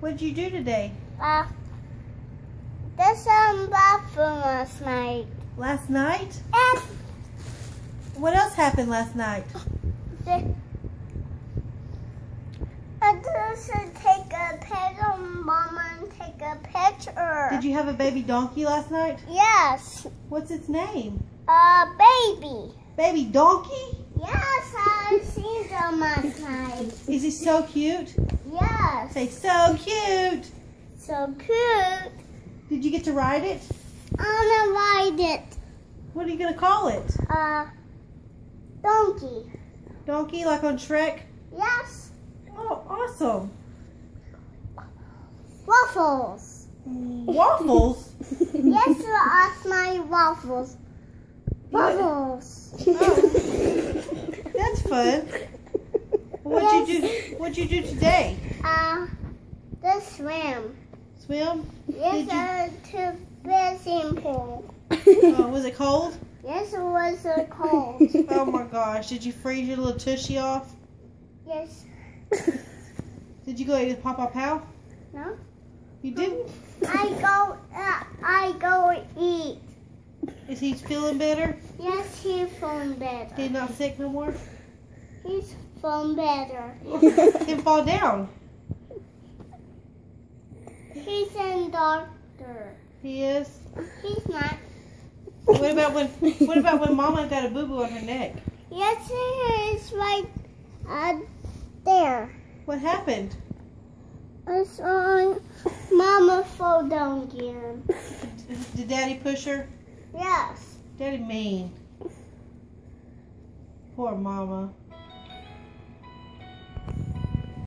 What did you do today? Uh, there's some bathroom last night. Last night? And What else happened last night? the, I just take a picture Mama and take a picture. Did you have a baby donkey last night? Yes, What's its name? a baby. Baby donkey? Yes, I seen them last night. Is he so cute? Yes, Say, so cute. so cute. Did you get to ride it? I wanna ride it. What are you going to call it? Uh, donkey. Donkey, like on Shrek? Yes, Oh, awesome. waffles. Waffles? yes, I ask my waffles. Waffles. That's fun. What'd you do? What'd you do today? Uh, the swim. Swim? Yes, Did uh, to pool. Oh, was it cold? Yes, it was uh, cold. Oh my gosh! Did you freeze your little tushy off? yes. Did you go eat with Papa Pow? No. You didn't? I go. Uh, I go eat. Is he feeling better? Yes, he's feeling better. He's not sick no more? He's feeling better. Didn't fall down. He's in doctor. He is. He's not. What about when? What about when Mama got a boo boo on her neck? Yes, he is right uh, there. What happened? It's on. Mama fall down again. Did Daddy push her? Yes. Daddy mean. Poor Mama.